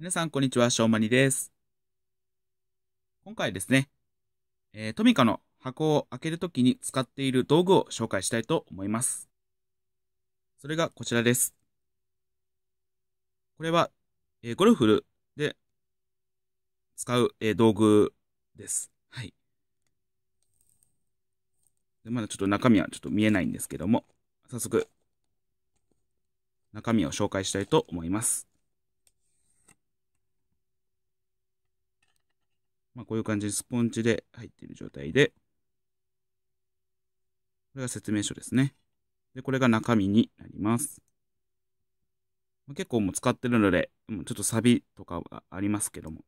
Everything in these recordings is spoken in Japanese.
皆さん、こんにちは。しょうまにです。今回ですね、えー、トミカの箱を開けるときに使っている道具を紹介したいと思います。それがこちらです。これは、えー、ゴルフルで使う、えー、道具です。はい。まだちょっと中身はちょっと見えないんですけども、早速、中身を紹介したいと思います。まあ、こういう感じでスポンジで入っている状態で、これが説明書ですね。で、これが中身になります。ま、結構もう使ってるので、ちょっとサビとかはありますけども、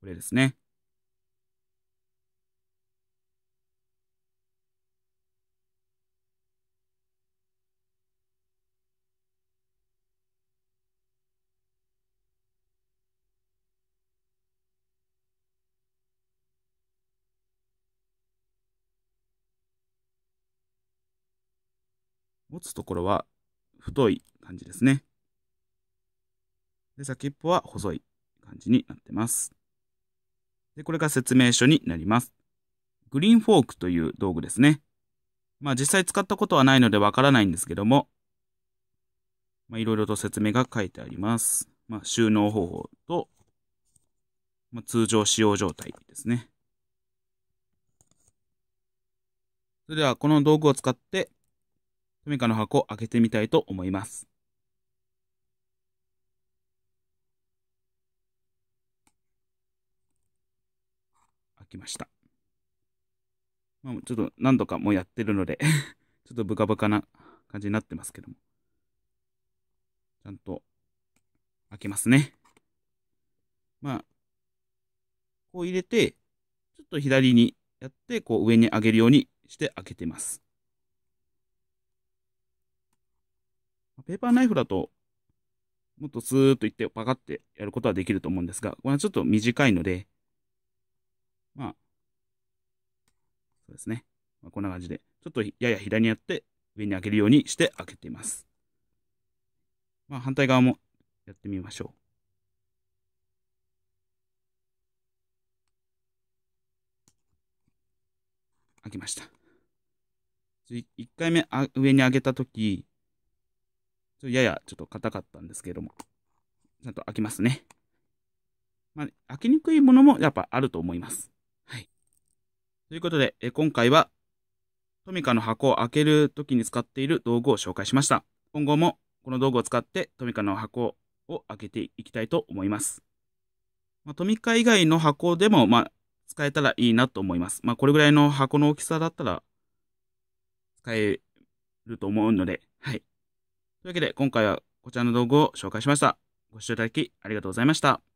これですね。持つところは太い感じですね。で、先っぽは細い感じになってます。で、これが説明書になります。グリーンフォークという道具ですね。まあ実際使ったことはないのでわからないんですけども、まあいろいろと説明が書いてあります。まあ収納方法と、まあ、通常使用状態ですね。それではこの道具を使ってトミカの箱を開けてみたいと思います。開きました。まあ、ちょっと何度かもうやってるので ちょっとブカブカな感じになってますけども。ちゃんと開けますね。まあ、こう入れて、ちょっと左にやって、こう上に上げるようにして開けてます。ペーパーナイフだと、もっとスーッといってパカってやることはできると思うんですが、これはちょっと短いので、まあ、そうですね。まあ、こんな感じで、ちょっとやや左にやって上に開けるようにして開けています。まあ、反対側もやってみましょう。開きました。1回目あ上に上げたとき、ちょややちょっと硬かったんですけれども、ちゃんと開きますね。まあ、開きにくいものもやっぱあると思います。はい。ということで、え今回はトミカの箱を開けるときに使っている道具を紹介しました。今後もこの道具を使ってトミカの箱を開けていきたいと思います。まあ、トミカ以外の箱でも、まあ、使えたらいいなと思います。まあ、これぐらいの箱の大きさだったら使えると思うので、はい。というわけで、今回はこちらの道具を紹介しました。ご視聴いただきありがとうございました。